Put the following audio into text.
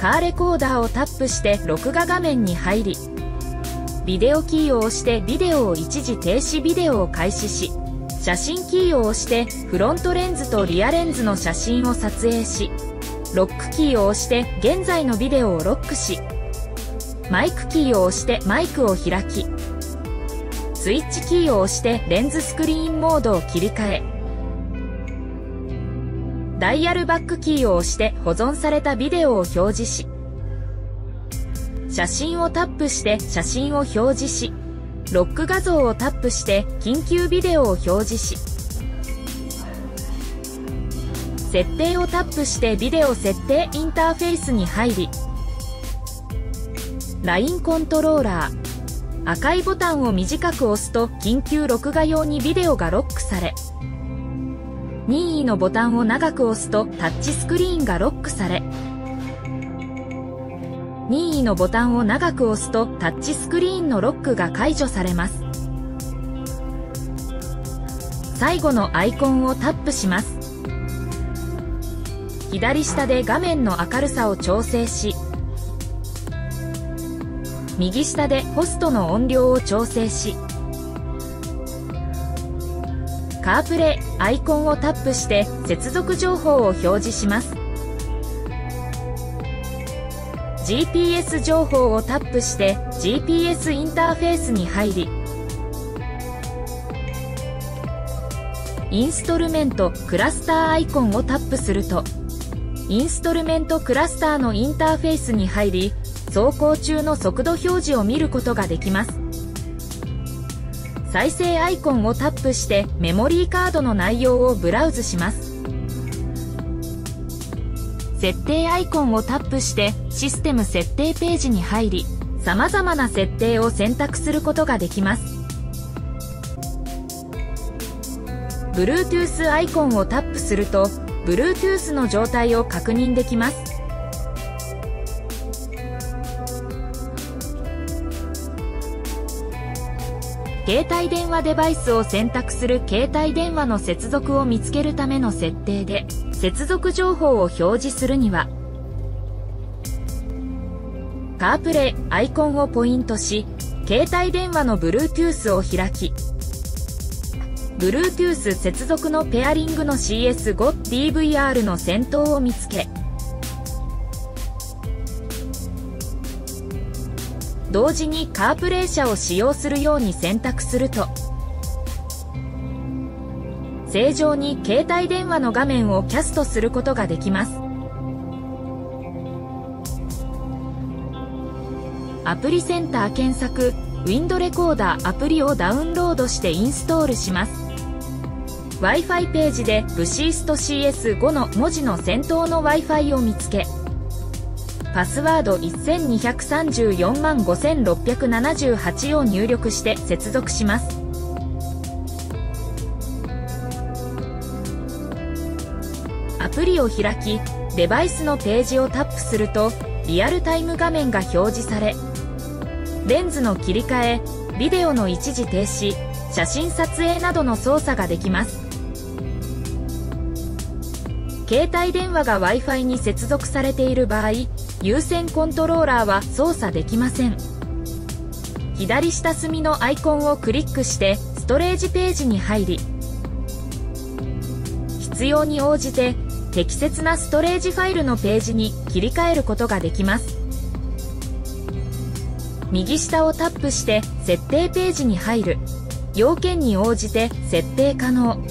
カーレコーダーをタップして録画画面に入りビデオキーを押してビデオを一時停止ビデオを開始し写真キーを押してフロントレンズとリアレンズの写真を撮影しロックキーを押して現在のビデオをロックしマイクキーを押してマイクを開きスイッチキーを押してレンズスクリーンモードを切り替えダイヤルバックキーを押して保存されたビデオを表示し写真をタップして写真を表示しロック画像をタップして緊急ビデオを表示し設定をタップしてビデオ設定インターフェースに入り LINE コントローラー赤いボタンを短く押すと緊急録画用にビデオがロックされ任意のボタンを長く押すとタッチスクリーンがロックされ。任意のボタンを長く押すとタッチスクリーンのロックが解除されます。最後のアイコンをタップします。左下で画面の明るさを調整し右下でホストの音量を調整しカープレイアイコンをタップして接続情報を表示します。GPS 情報をタップして GPS インターフェースに入りインストルメントクラスターアイコンをタップするとインストルメントクラスターのインターフェースに入り走行中の速度表示を見ることができます。再生アイコンをタップしてメモリーカードの内容をブラウズします。設定アイコンをタップしてシステム設定ページに入り様々な設定を選択することができます。Bluetooth アイコンをタップすると Bluetooth の状態を確認できます。携帯電話デバイスを選択する携帯電話の接続を見つけるための設定で接続情報を表示するにはカープレイアイコンをポイントし携帯電話の Bluetooth を開き Bluetooth 接続のペアリングの CS5DVR の先頭を見つけ同時にカープレー車を使用するように選択すると。正常に携帯電話の画面をキャストすることができます。アプリセンター検索ウィンドレコーダーアプリをダウンロードしてインストールします。Wi-Fi ページで VSIST-CS5 の文字の先頭の Wi-Fi を見つけパスワード1234万5678を入力して接続します。アプリを開きデバイスのページをタップするとリアルタイム画面が表示されレンズの切り替えビデオの一時停止写真撮影などの操作ができます。携帯電話が Wi-Fi に接続されている場合有線コントローラーは操作できません。左下隅のアイコンをクリックしてストレージページに入り必要に応じて適切なストレージファイルのページに切り替えることができます。右下をタップして設定ページに入る。要件に応じて設定可能。